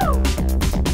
Woo-hoo!